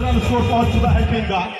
Transport onto the helping guard.